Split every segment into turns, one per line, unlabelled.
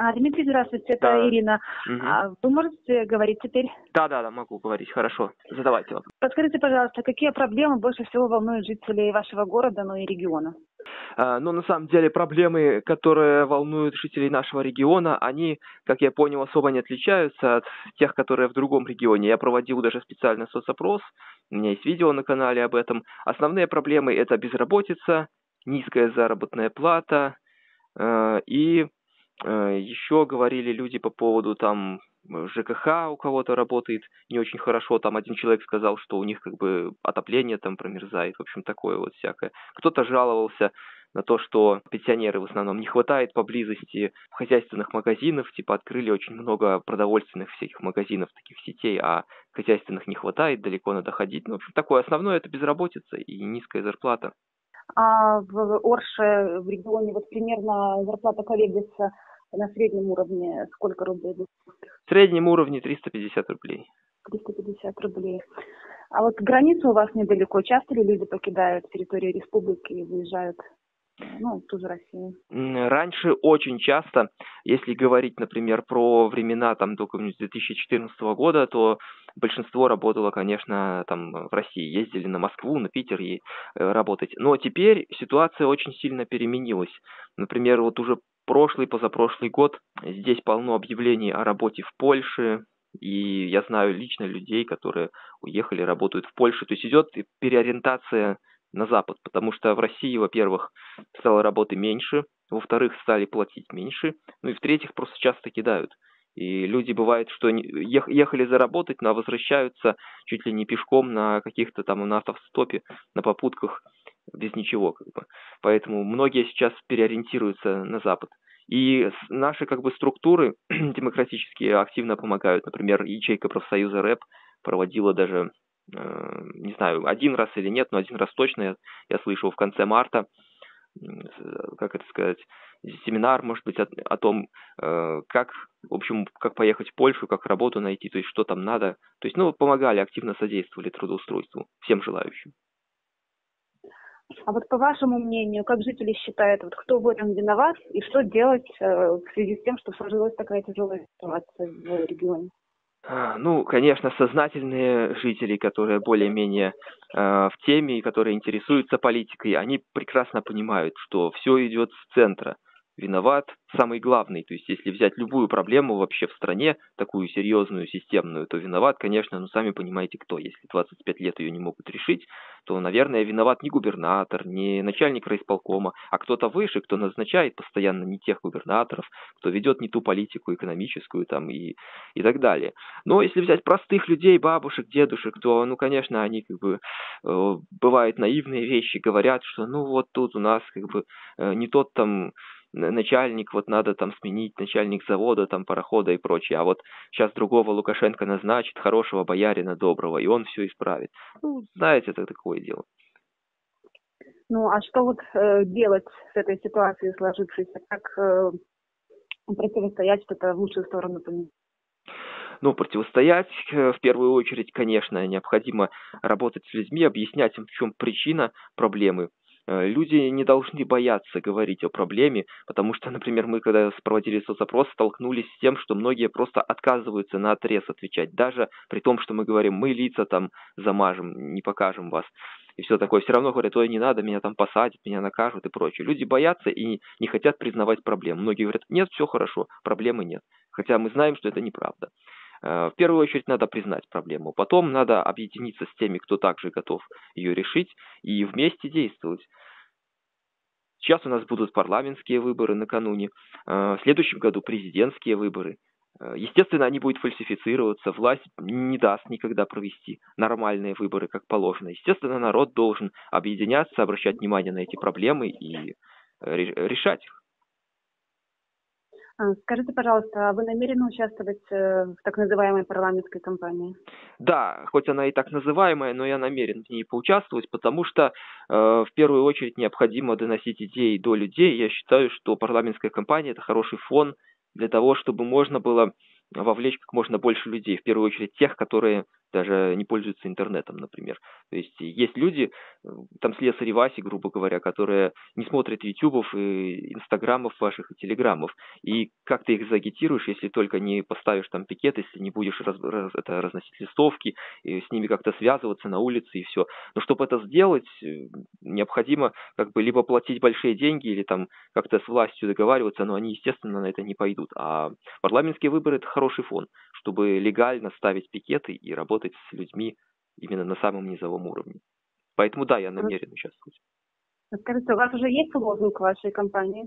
А, Дмитрий, здравствуйте, это
Да.
Ирина.
Мгм.
А, вы можете говорить теперь?
Да, да, да, могу говорить. Хорошо. Задавайте вопрос.
Подскажите, пожалуйста, какие проблемы больше всего волнуют жителей вашего города, ну и региона?
А, Ну, на самом деле, проблемы, которые волнуют жителей нашего региона, они, как я понял, особо не отличаются от тех, которые в другом регионе. Я проводил даже специальный соцопрос, у меня есть видео на канале об этом. Основные проблемы – это безработица, низкая заработная плата, э, и еще говорили люди по поводу там ЖКХ у кого-то работает не очень хорошо, там один человек сказал, что у них как бы отопление там промерзает, в общем, такое вот всякое. Кто-то жаловался на то, что пенсионеры в основном не хватает поблизости хозяйственных магазинов, типа открыли очень много продовольственных всяких магазинов, таких сетей, а хозяйственных не хватает, далеко надо ходить. Ну, в общем, такое основное это безработица и низкая зарплата.
А в Орше, в регионе, вот примерно зарплата колеблется на среднем уровне сколько рублей?
В среднем уровне 350 рублей.
350 рублей. А вот граница у вас недалеко. Часто ли люди покидают территорию республики и выезжают ну, ту же Россию?
Раньше очень часто, если говорить, например, про времена там до какого-нибудь 2014 года, то большинство работало, конечно, там в России, ездили на Москву, на Питер и э, работать. Но теперь ситуация очень сильно переменилась. Например, вот уже прошлый, позапрошлый год здесь полно объявлений о работе в Польше, и я знаю лично людей, которые уехали, работают в Польше. То есть идет переориентация на Запад, потому что в России, во-первых, стало работы меньше, во-вторых, стали платить меньше, ну и в-третьих, просто часто кидают. И люди бывает, что ехали заработать, но возвращаются чуть ли не пешком на каких-то там на автостопе, на попутках, без ничего как бы. Поэтому многие сейчас переориентируются на Запад. И наши как бы структуры демократические активно помогают. Например, ячейка профсоюза РЭП проводила даже, не знаю, один раз или нет, но один раз точно я, я слышал в конце марта, с- как это сказать, семинар, может быть, о, о том, э, как, в общем, как поехать в Польшу, как работу найти, то есть что там надо. То есть, ну, помогали, активно содействовали трудоустройству всем желающим.
А вот по вашему мнению, как жители считают, вот кто в этом виноват и что делать э, в связи с тем, что сложилась такая тяжелая ситуация в регионе?
А, Ну, конечно, сознательные жители, которые более-менее э, в теме и которые интересуются политикой, они прекрасно понимают, что все идет с центра. Виноват самый главный. То есть, если взять любую проблему вообще в стране, такую серьезную, системную, то виноват, конечно, ну, сами понимаете, кто. Если 25 лет ее не могут решить, то, наверное, виноват не губернатор, не начальник райисполкома, а кто-то выше, кто назначает постоянно не тех губернаторов, кто ведет не ту политику экономическую там и, и так далее. Но если взять простых людей, бабушек, дедушек, то, ну, конечно, они как бы э, бывают наивные вещи, говорят, что ну вот тут у нас как бы э, не тот там начальник, вот надо там сменить начальник завода, там парохода и прочее, а вот сейчас другого Лукашенко назначит, хорошего боярина доброго, и он все исправит. Ну, знаете, это такое дело.
Ну, а что вот э, делать с этой ситуацией сложившейся? Как э, противостоять что-то в лучшую сторону поменять?
Ну, противостоять, э, в первую очередь, конечно, необходимо работать с людьми, объяснять им, в чем причина проблемы. Э, Люди не должны бояться говорить о проблеме, потому что, например, мы, когда проводили соцопрос, столкнулись с тем, что многие просто отказываются на отрез отвечать, даже при том, что мы говорим, мы лица там замажем, не покажем вас. И все такое. Все равно говорят, ой, не надо, меня там посадят, меня накажут и прочее. Люди боятся и не, не хотят признавать проблем. Многие говорят, нет, все хорошо, проблемы нет. Хотя мы знаем, что это неправда. Э, В первую очередь надо признать проблему, потом надо объединиться с теми, кто также готов ее решить, и вместе действовать. Сейчас у нас будут парламентские выборы накануне, э, в следующем году президентские выборы. Э, Естественно, они будут фальсифицироваться, власть не даст никогда провести нормальные выборы, как положено. Естественно, народ должен объединяться, обращать внимание на эти проблемы и ре- решать их.
А, Скажите, пожалуйста, а вы намерены участвовать э, в так называемой парламентской кампании?
Да, хоть она и так называемая, но я намерен в ней поучаствовать, потому что э, в первую очередь необходимо доносить идеи до людей. Я считаю, что парламентская кампания это хороший фон для того, чтобы можно было вовлечь как можно больше людей. В первую очередь тех, которые даже не пользуются интернетом, например. То есть есть люди, там слесари Васи, грубо говоря, которые не смотрят ютубов и инстаграмов ваших и телеграммов. И как ты их загитируешь, если только не поставишь там пикет, если не будешь раз, раз, это, разносить листовки, и с ними как-то связываться на улице и все. Но чтобы это сделать, э, необходимо как бы либо платить большие деньги, или там как-то с властью договариваться, но они, естественно, на это не пойдут. А парламентские выборы – это хороший фон, чтобы легально ставить пикеты и работать с людьми именно на самом низовом уровне. Поэтому да, я намерен участвовать.
Скажите, у вас уже есть лозунг вашей компании?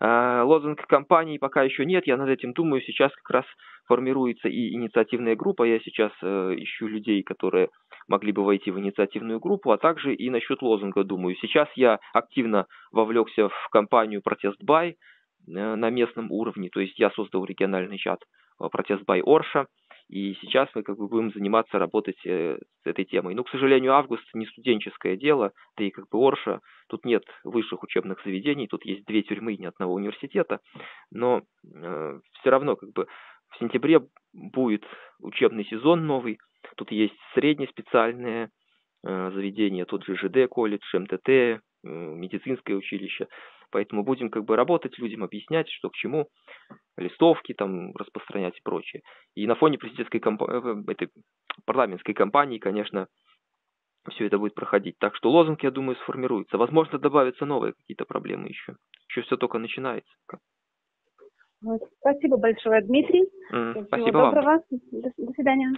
А, лозунг компании пока еще нет, я над этим думаю. Сейчас как раз формируется и инициативная группа. Я сейчас э, ищу людей, которые могли бы войти в инициативную группу, а также и насчет лозунга думаю. Сейчас я активно вовлекся в кампанию «Протест Бай» э, на местном уровне, то есть я создал региональный чат «Протест Бай Орша», и сейчас мы как бы будем заниматься, работать э, с этой темой. Но, к сожалению, август не студенческое дело, да и как бы Орша, тут нет высших учебных заведений, тут есть две тюрьмы и ни одного университета, но э, все равно как бы в сентябре будет учебный сезон новый, тут есть средние специальные э, заведения, тут же ЖД колледж, МТТ, э, медицинское училище, Поэтому будем как бы работать, людям объяснять, что к чему, листовки там распространять и прочее. И на фоне президентской кампании, э, этой парламентской кампании, конечно, все это будет проходить. Так что лозунг, я думаю, сформируется. Возможно, добавятся новые какие-то проблемы еще. Еще все только начинается.
Спасибо большое, Дмитрий.
Mm,
Всего
спасибо
доброго.
вам.
До, до свидания.